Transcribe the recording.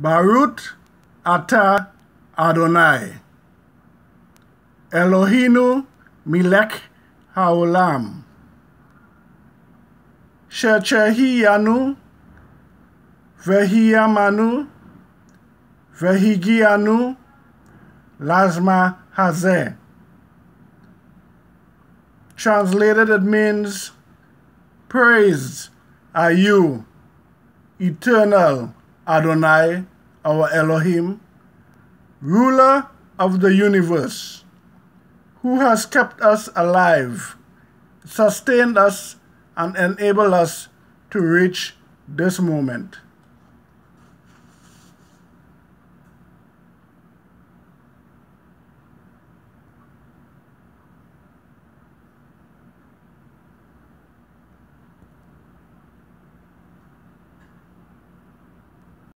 Baruch Atah Adonai. Elohinu Milek Haolam. Shechehiyanu Vehiyamanu Vehigianu Lazma Hazeh. Translated, it means, Praise are you, eternal Adonai, our Elohim, ruler of the universe, who has kept us alive, sustained us, and enabled us to reach this moment.